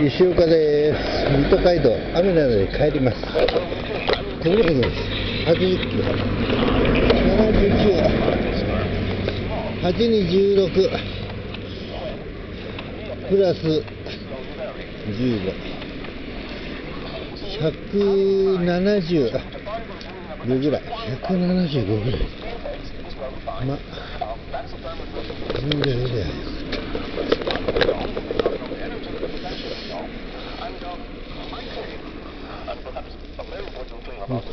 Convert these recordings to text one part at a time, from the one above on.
石岡です。水戸街道雨なので帰ります。手袋で80キロ8に16プラス15175ぐらい175ぐらいまいいんだよい。いんだよ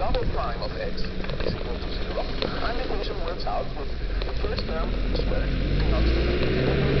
double prime of x is equal to 0. And the equation works out with the first term squared not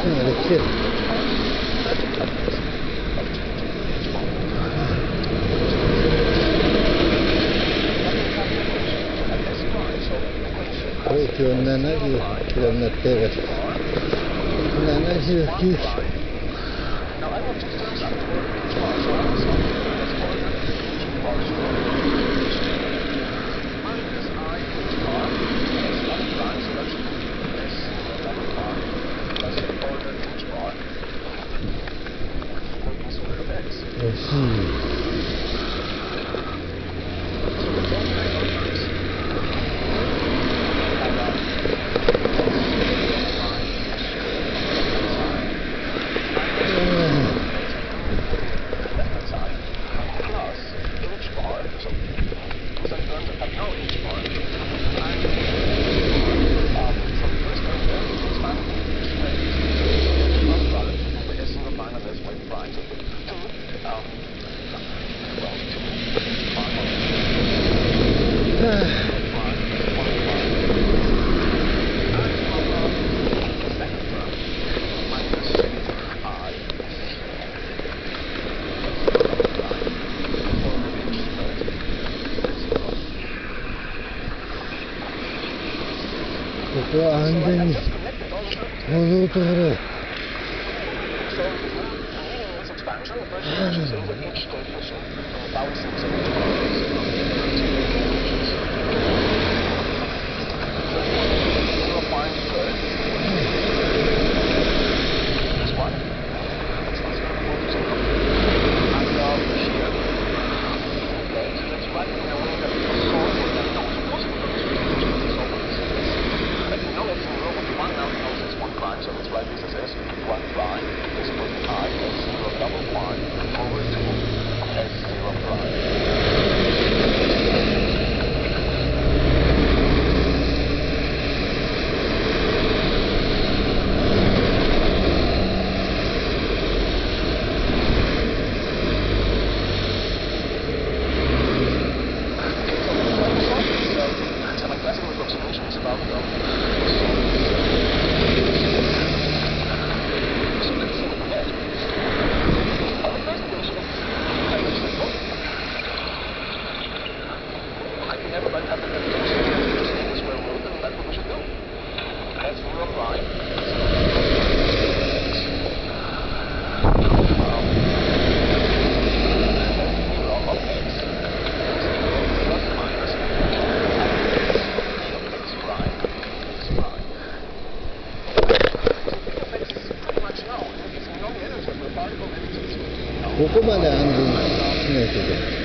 是那个劲。我叫奶奶去，奶，奶奶去去。Thank you. こまで安全しないといけない。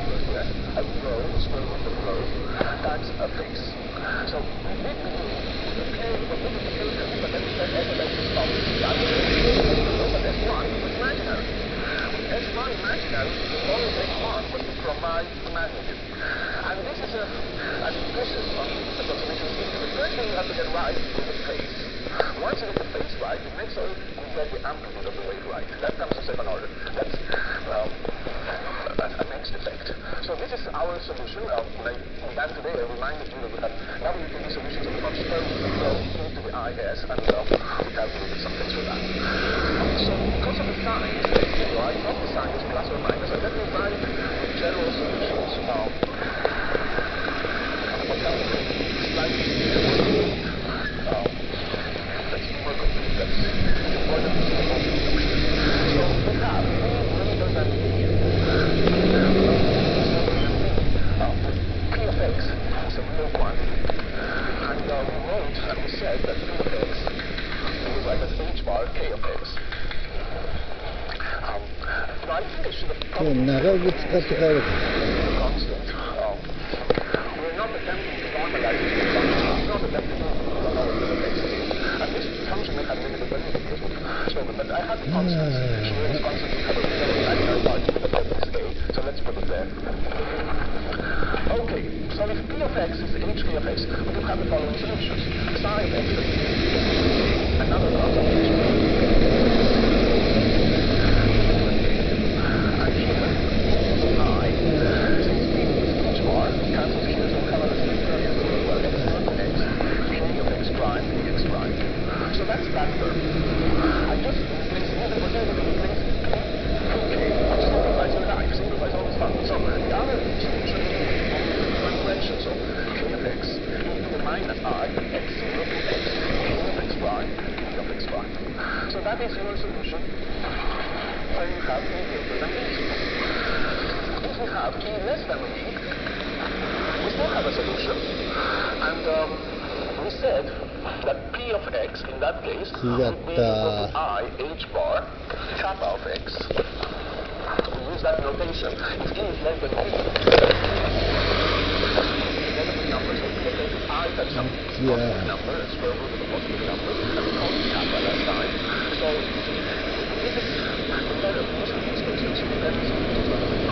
Here, a root of rho, times a base. So we with the period of the filter, but then we said f of x is solved. That was but S1 was imaginary. With S1 imaginary, the only base mark was to provide the magnitude. And this is a, an implicit on approximation scheme. The first thing you have to get right is the phase. Once you get the phase right, the next order you amplitude of the wave right. That comes in second order. That's well, a, next effect. So this is our solution. Uh, I began today, I reminded you that we have WPD solutions of about square root of rho e to the IS, and uh, we calculated some things for that. So because of the signs, you I thought the sign is plus or minus, so let me write the general solutions. Um, for example, slightly um, let's be complete. That's important to So let's put it there. Okay, so if p of x is hk of x, we can have the following solutions. Psi of x is another constant h bar. And here, I, since p is h bar, cancels here, so we have a factorial well, x equal to x, k of x prime, x prime. So that's that term. I just replace the opportunity to replace p, k, which simplifies your life, simplifies all this fun. So the other solution is one direction, so k of x into the minus i, x equal to x, k of x prime, k of x prime. So that is your solution. So you have e greater than b. If we have less than b, we still have a solution. And um, we said that p of x in that case would be equal to i h bar kappa of x. We use that notation. If e is less than b, negative number, so p of x is i times some Yeah. positive number, a square root of positive number, and we call it kappa last time. So this is the letter of most of these cases, this is exponential.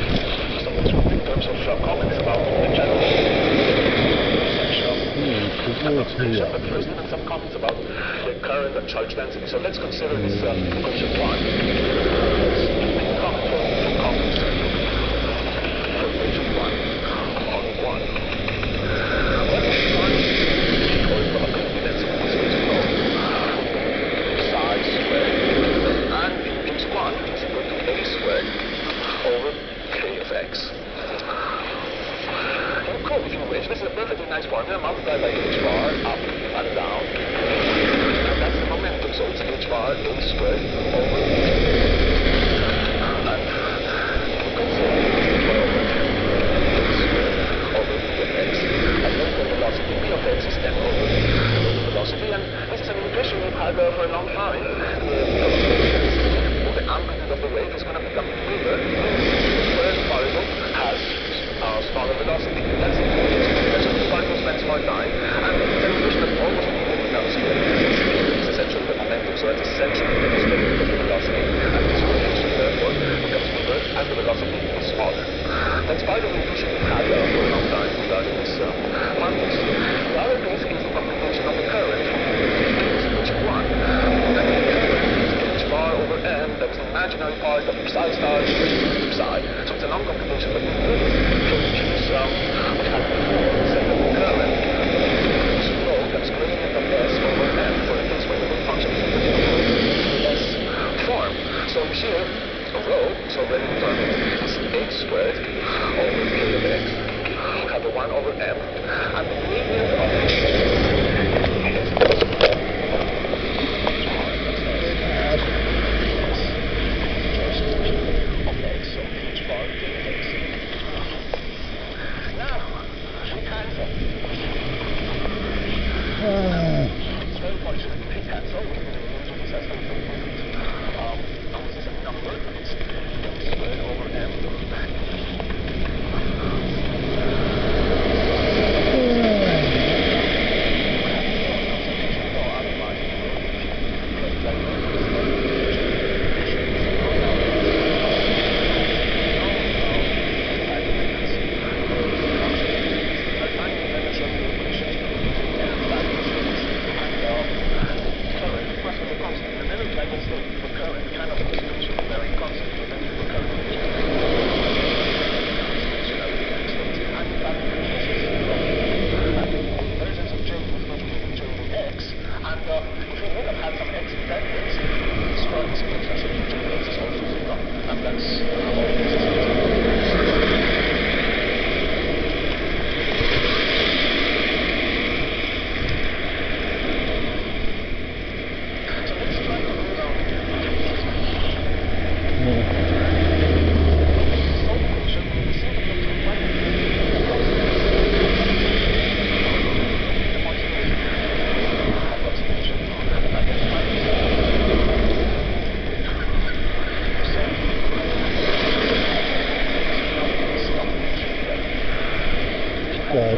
Some comments about the current charge density. So let's consider this uh,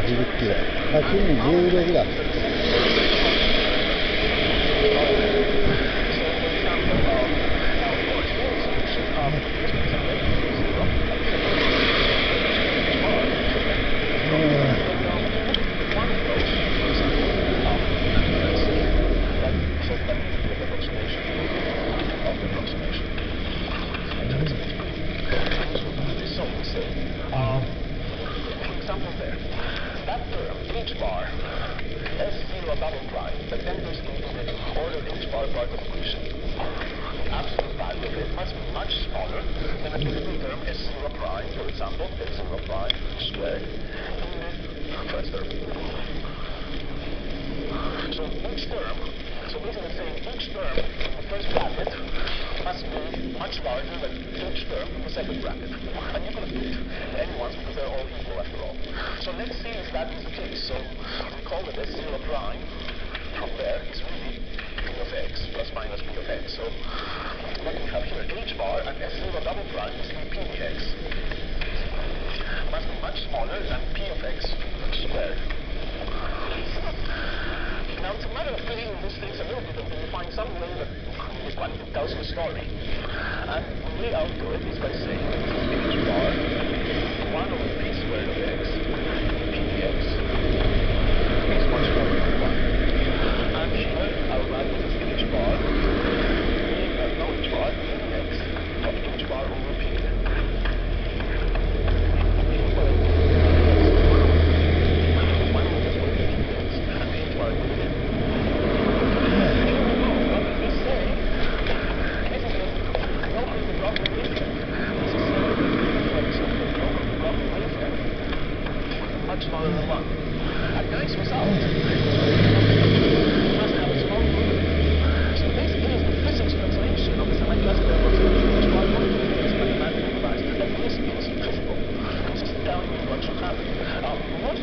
50キロ、まあ、10度ぐ。A reduced bar and a silver double prime in P dx must be much smaller than P of x squared. Now it's a matter of playing these things a little bit until you find some way that this one tells the story. And the way I'll do it is by saying that this h bar 1 over p squared of x p dx is much smaller than 1. And here I'll write this h bar about over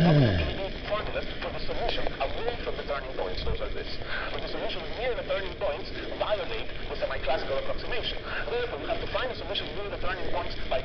Mm. formulas for the solution away from the turning points, those are this. But the solution near the turning points violate the semi-classical approximation. Therefore, you have to find a solution near the turning points by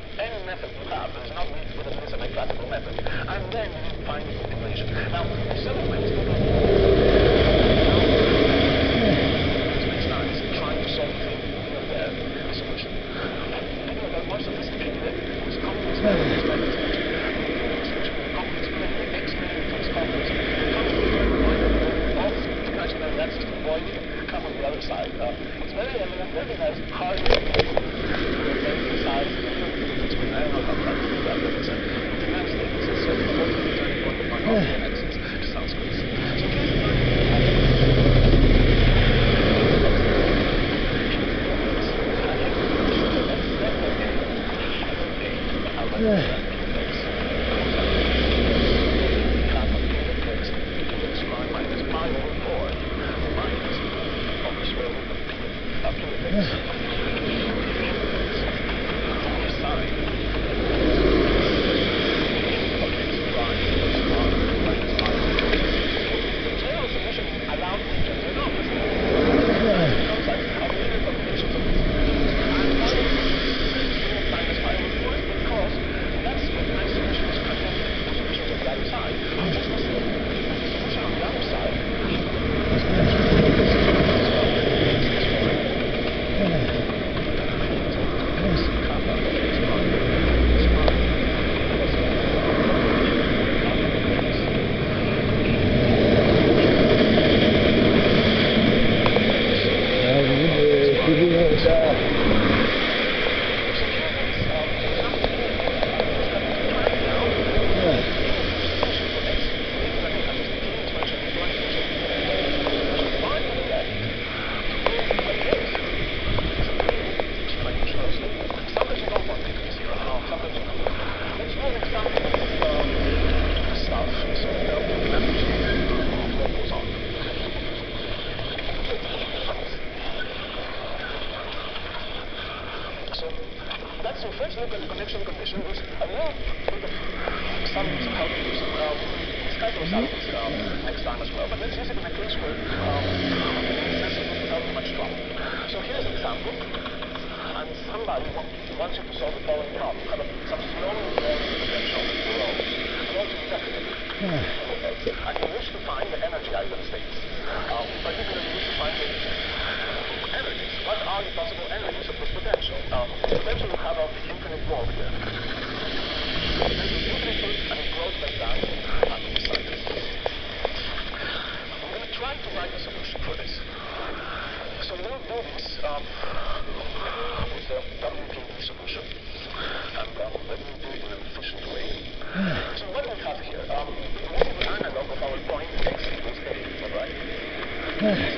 Yeah.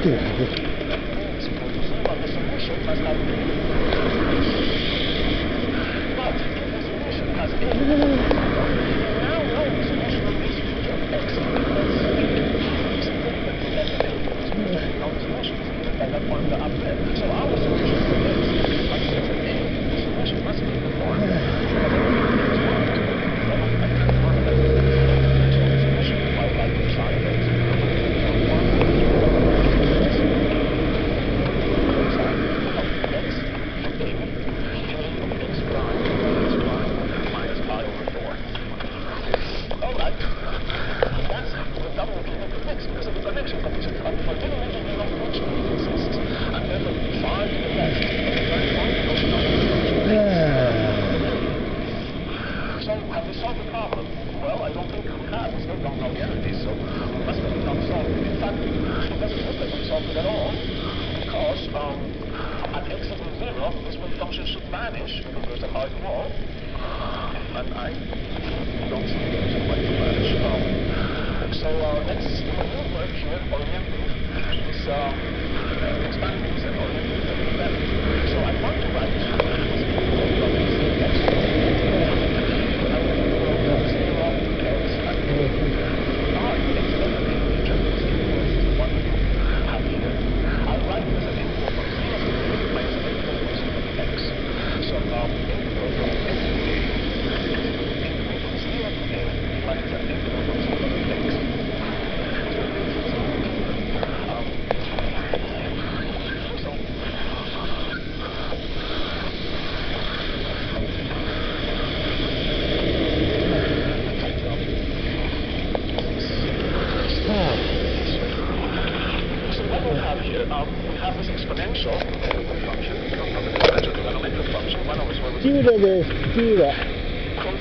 对。um, an accessible river, this function should vanish because there's a high wall. And I don't see it should vanish. to. Um, so uh, next maneuver here, Olympic, is um, expanding and Olympic. So I want to write this